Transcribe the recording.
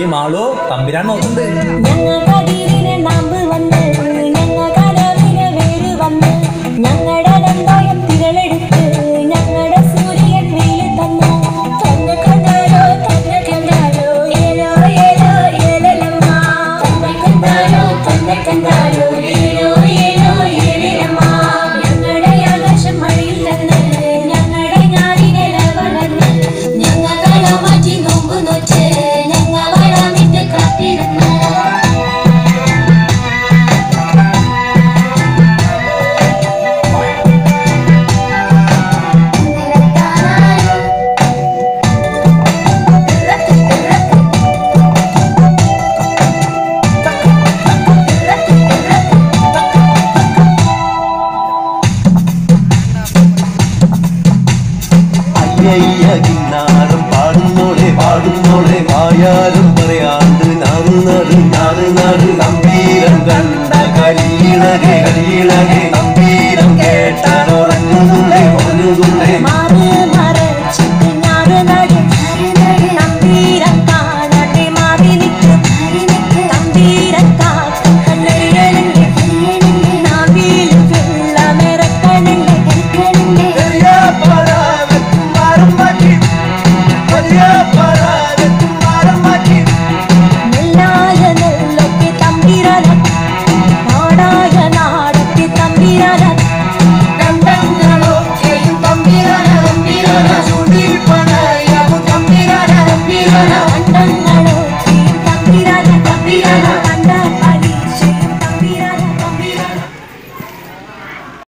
ഈ മാളു തമ്പിരാൻ നോക്കുന്നുണ്ട്. മായയ്യ കിന്നാരം പാടുന്നോളെ പാടുന്നോളെ മായാലും പറയാണ്ട് നാടുന്നത് നാടുനാട് നമ്പീരം കണ്ട കളീളകെ കളീളകെ നമ്പീരം കേട്ടാലോറങ്ങുന്നു